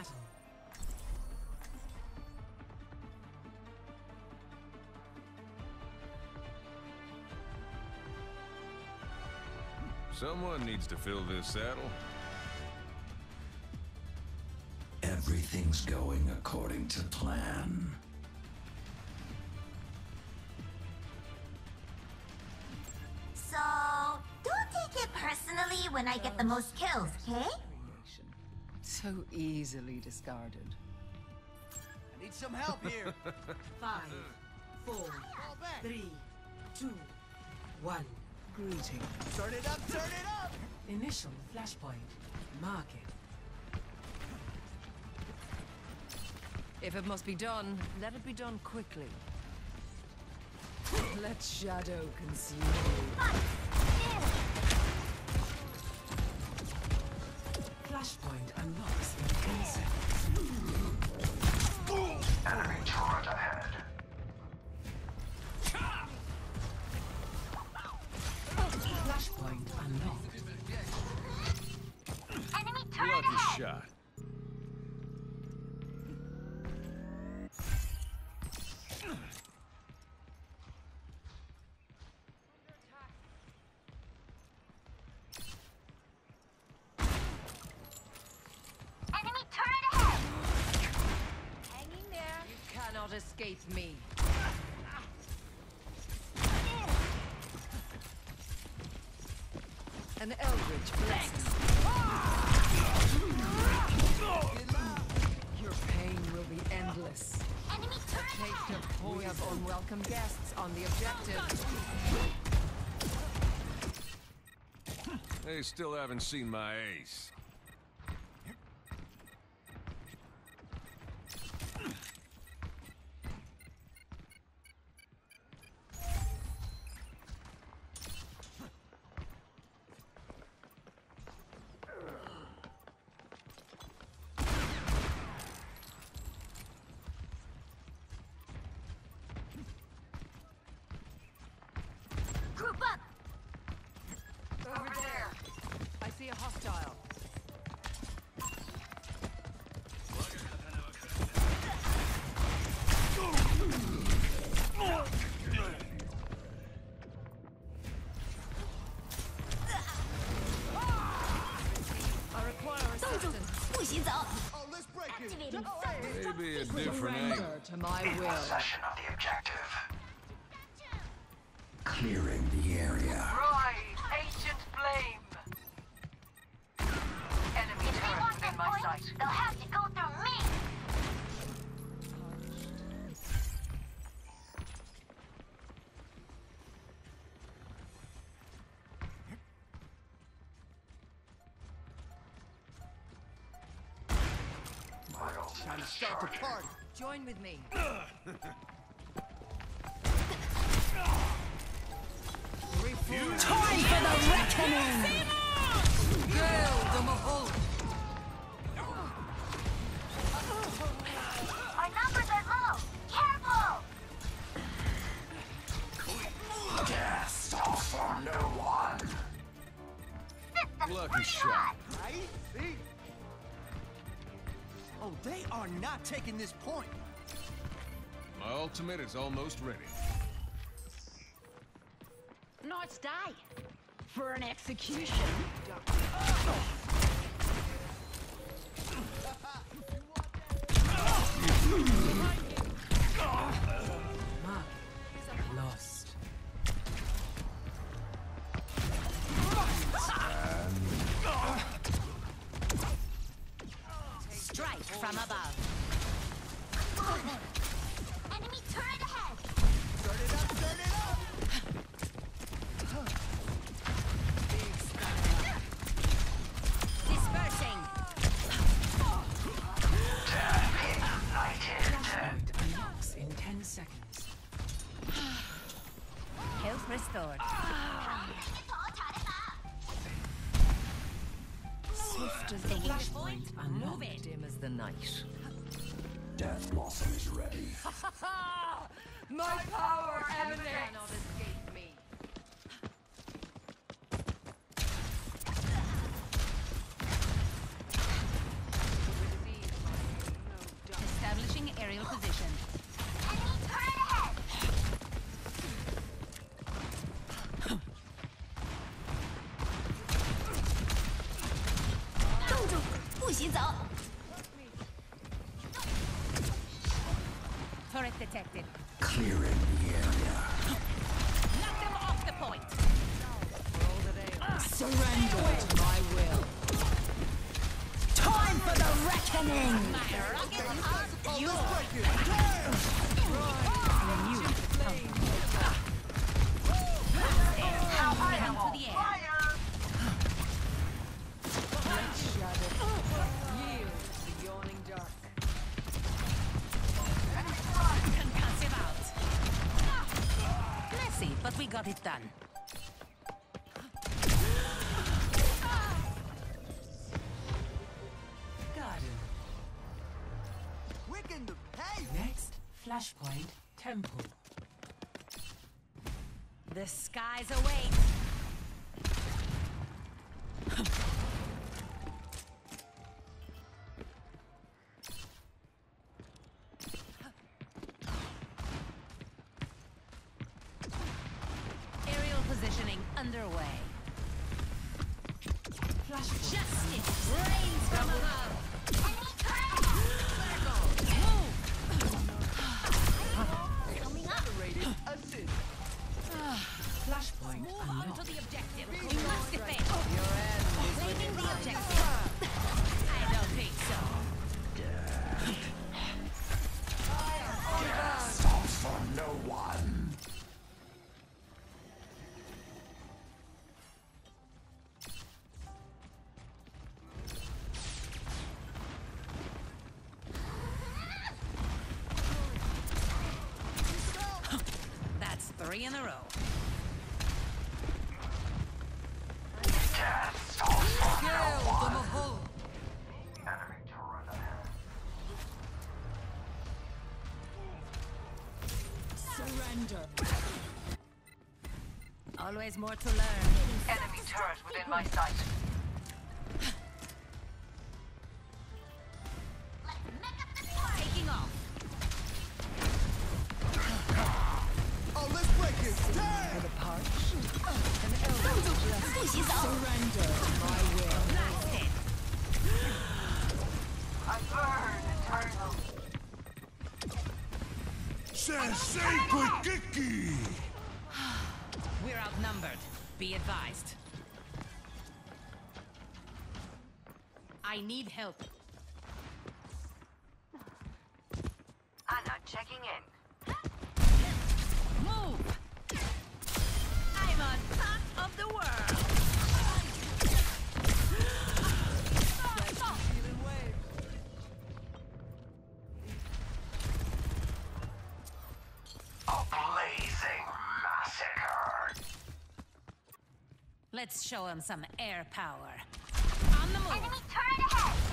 battle. Someone needs to fill this saddle. Everything's going according to plan. So, don't take it personally when I get the most kills, okay? Creation. So easily discarded. I need some help here. Five, four, three, two, one. Greeting. turn it up, turn it up! Initial flashpoint. Mark it. If it must be done, let it be done quickly. Let shadow consume you. Flashpoint unlocks in 10 seconds. Enemy cannot me. An eldritch blast. Your pain will be endless. Enemy turret Taste ahead! of we have unwelcome guests on the objective. They still haven't seen my ace. Maybe a different angle. In possession of the objective. Clearing the area. With me. Time for the reckoning! Gale the Mahul. Our numbers are low! Careful! Death for no one. System Lucky shot. Right? See? Oh, they are not taking this point. My ultimate is almost ready. Nice day for an execution. Lost. Straight from above. Restored. Swift as the Taking the wind, Move it. dim as the night. Death Blossom is ready. My power emanates. Messy, but we got it done. Flashpoint Temple. The skies await. Aerial positioning underway. Flashpoint. Justice reigns from above. Flashpoint Move on to the objective. We must defend. Your end is Claiming the objective. Surrender. Always more to learn. Enemy turret within my sight. Need help. Ana checking in. Move! I'm on top of the world! A blazing massacre. Let's show him some air power. The! Enemy turret ahead.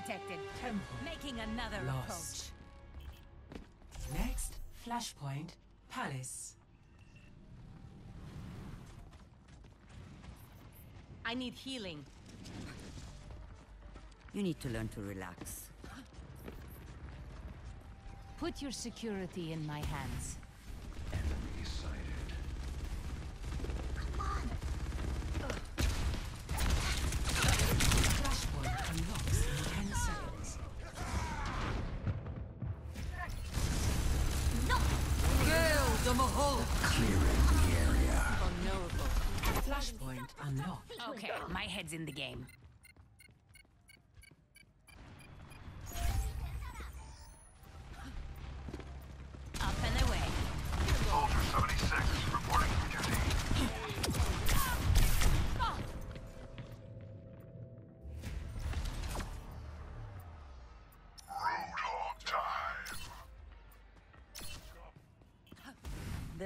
Detected. Temple. Making another Lost. Next, Flashpoint Palace. I need healing. You need to learn to relax. Put your security in my hands.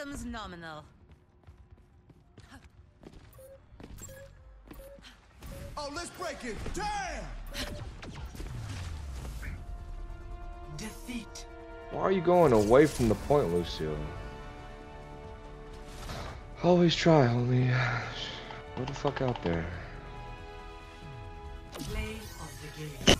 systems nominal. Oh, let's break it. Damn! Defeat. Why are you going away from the point, Lucio? Always try, homie. Go the fuck out there. Play of the game.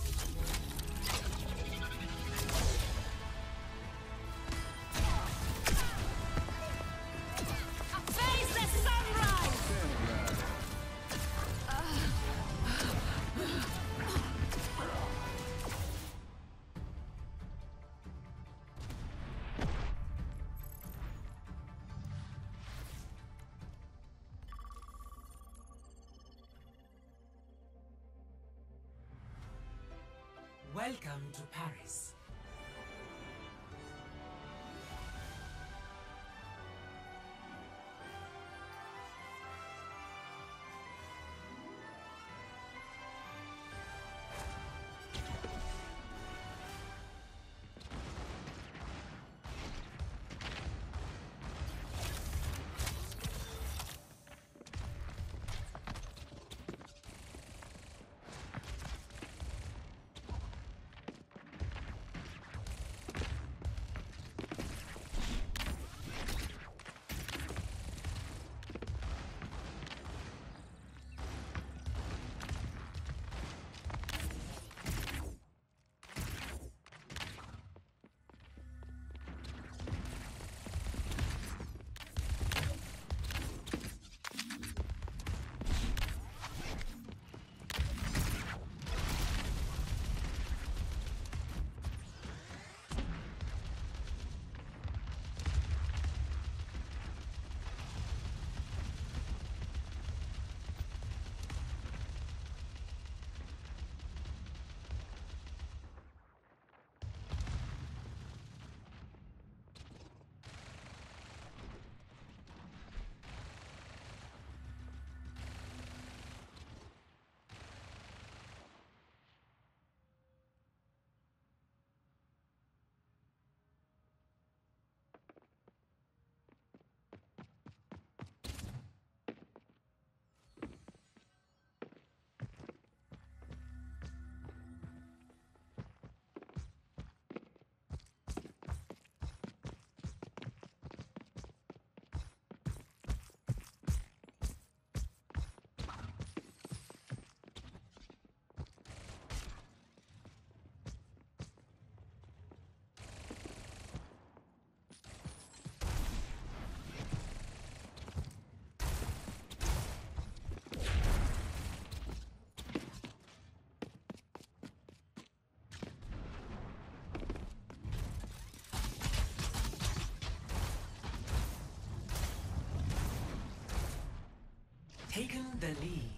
The lead.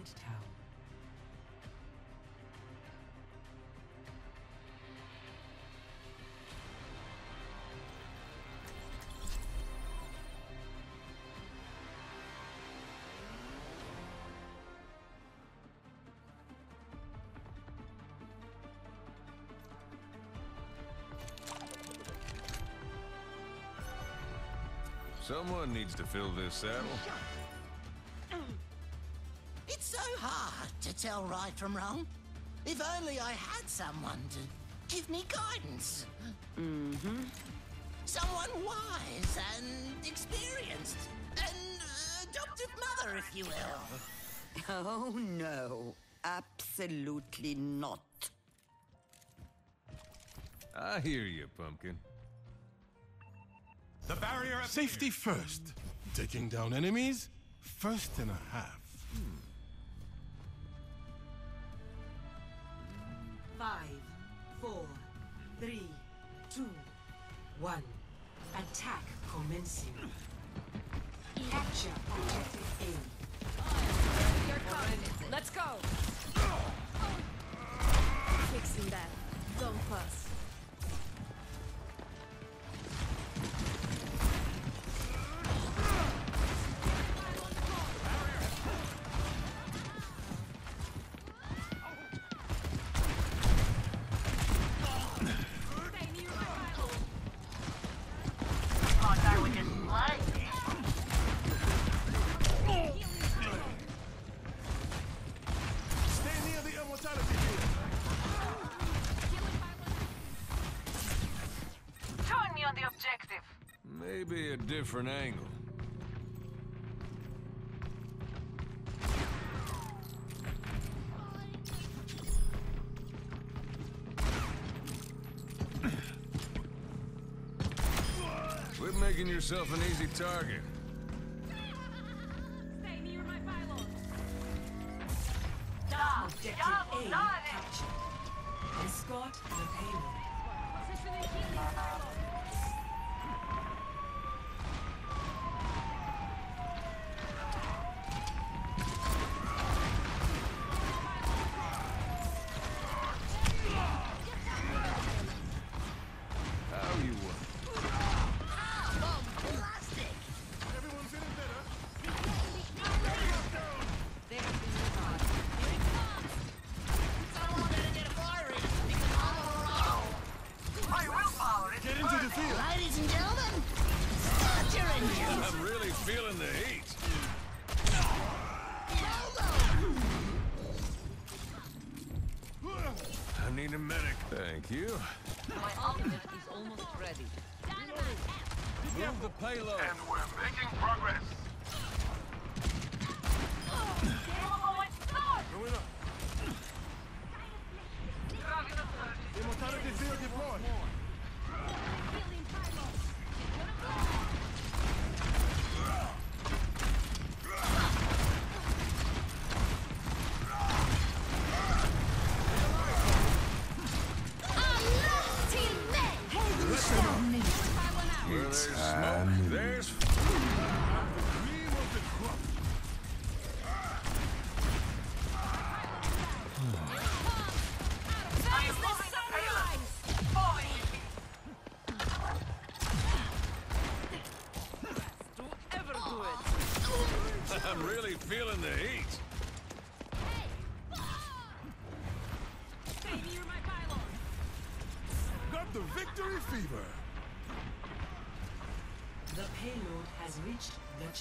Entering Midtown. Someone needs to fill this saddle hard to tell right from wrong. If only I had someone to give me guidance. Mm-hmm. Someone wise and experienced. An uh, adoptive mother, if you will. Oh, no. Absolutely not. I hear you, Pumpkin. The barrier Safety first. Taking down enemies, first and a half. be a different angle. Quit making yourself an easy target. need a medic. Thank you. My is almost ready. Move the payload. And we're making progress. There's. Smoke, there's No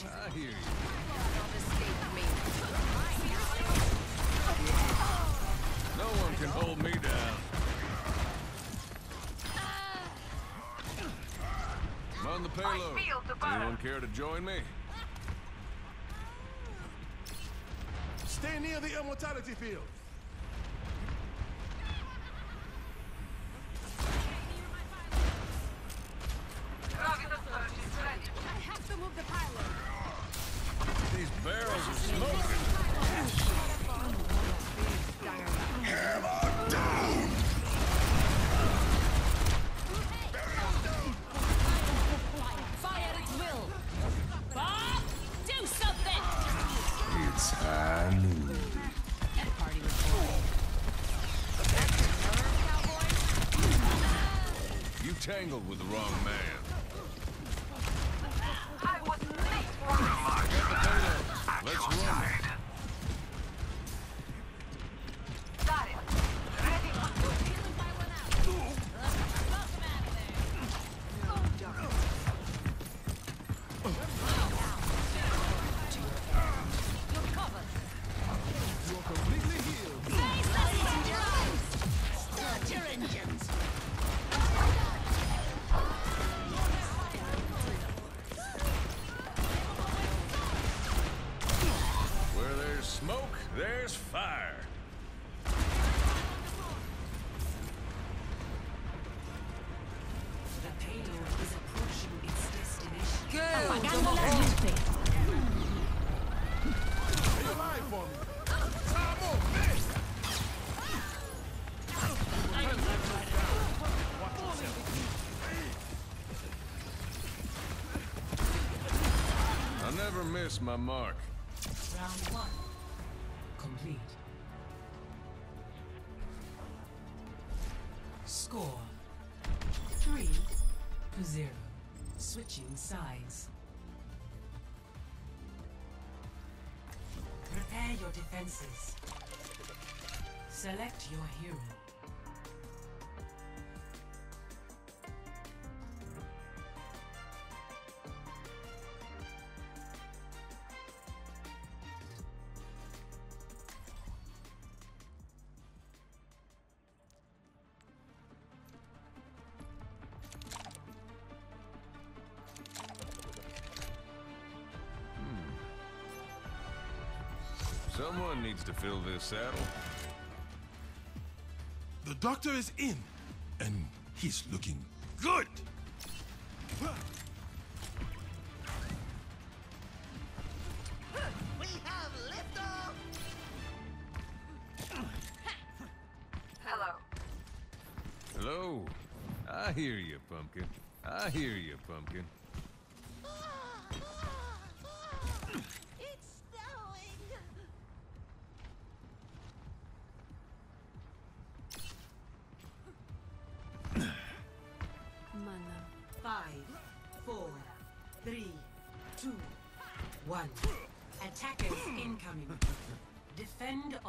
one can hold me down. on the payload. Anyone care to join me? Stay near the immortality field. tangled with the wrong man. My mark. Round one. Complete. Score. Three to zero. Switching sides. Prepare your defenses. Select your hero. Someone needs to fill this saddle. The doctor is in, and he's looking good. We have liftoff! Hello. Hello? I hear you, Pumpkin. I hear you, Pumpkin. Ah.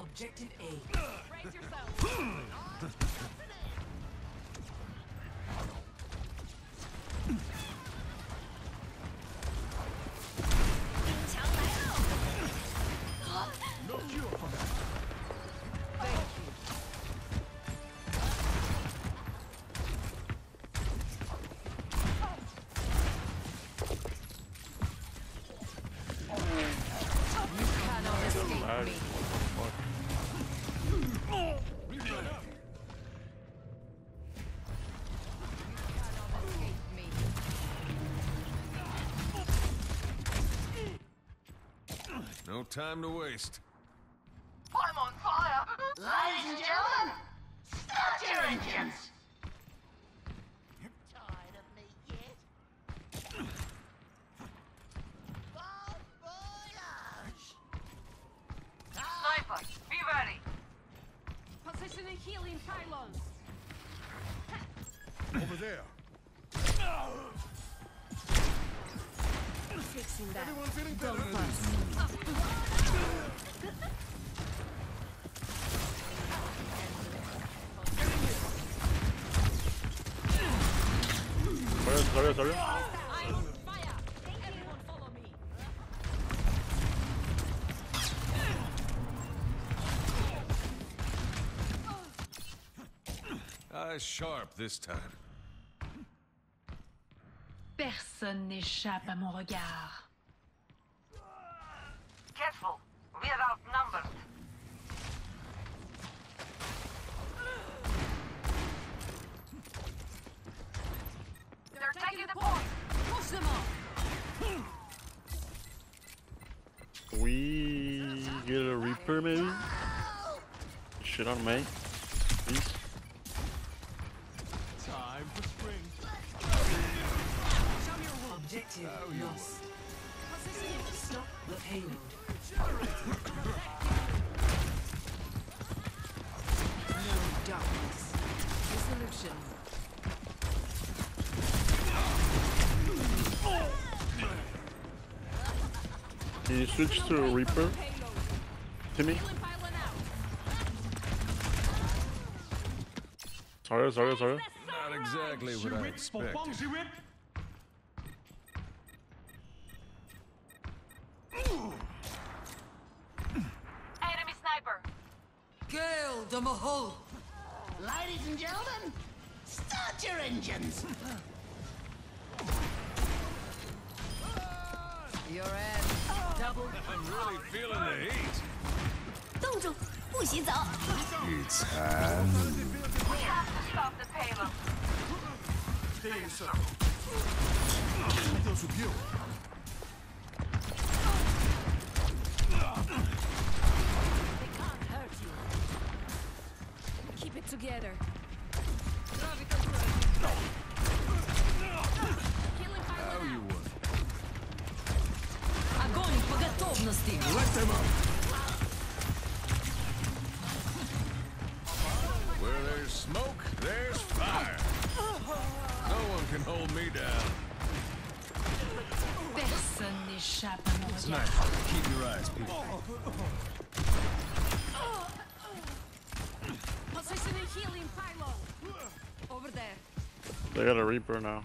Objective A. Brace yourself. Hmm. No time to waste. I'm on fire! Ladies and gentlemen, start your engines! Tired of me yet? Bon voyage! Sniper, be ready. Positioning healing pylons. Over there. Sorry, sorry. I'm on fire. Everyone follow me. Eyes sharp this time. Personne n'échappe à mon regard. Careful. We're outnumbered. They're taking the point. Push them off. Hmm. We get a Reaper maybe? Shit on me. Please. Time for spring. Objective lost. Stop the payload. Resolution. Can you switch to a Reaper? Timmy? Healing pylon out. Sorry, sorry, sorry. Not exactly what I expected. Let them up. Where there's smoke, there's fire. No one can hold me down. Personne n'échappe à mon regard. Keep your eyes peeled. Positioning healing pylon. Over there. They got a Reaper now.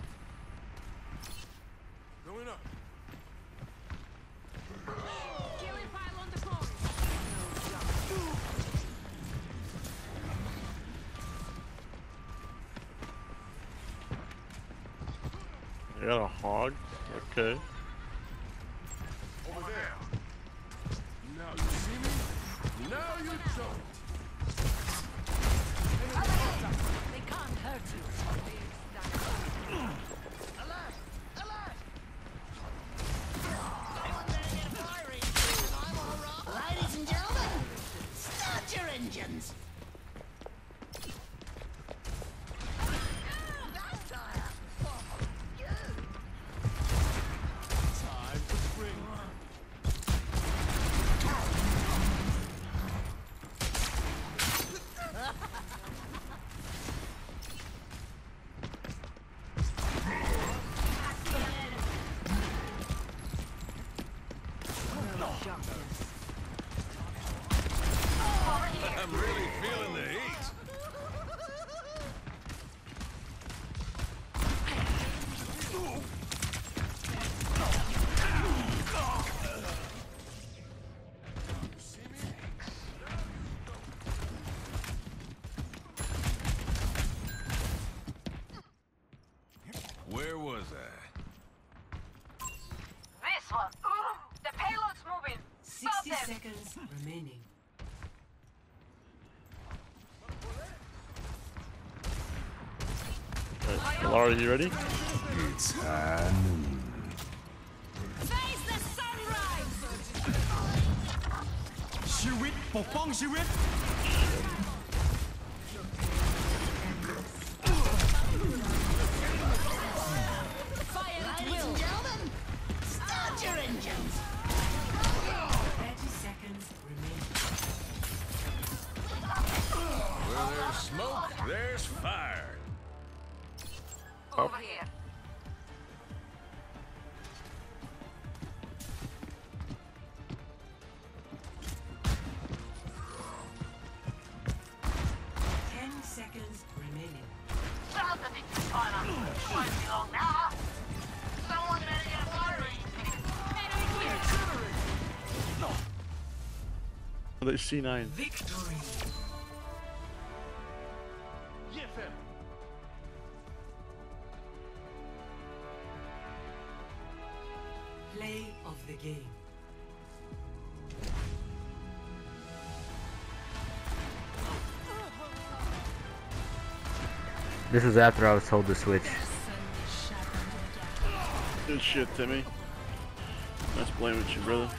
seconds remaining. Laura, are you ready? It's time. Face the sunrise! Here. They C9. Victory. Play of the game. This is after I was told to switch. Personne n'échappe à mon regard. Good shit, Timmy. Nice playing with you, brother.